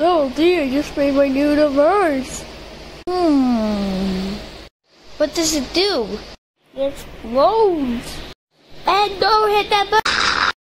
Oh dear, you just made my new universe. Hmm. What does it do? It explodes. And don't hit that button.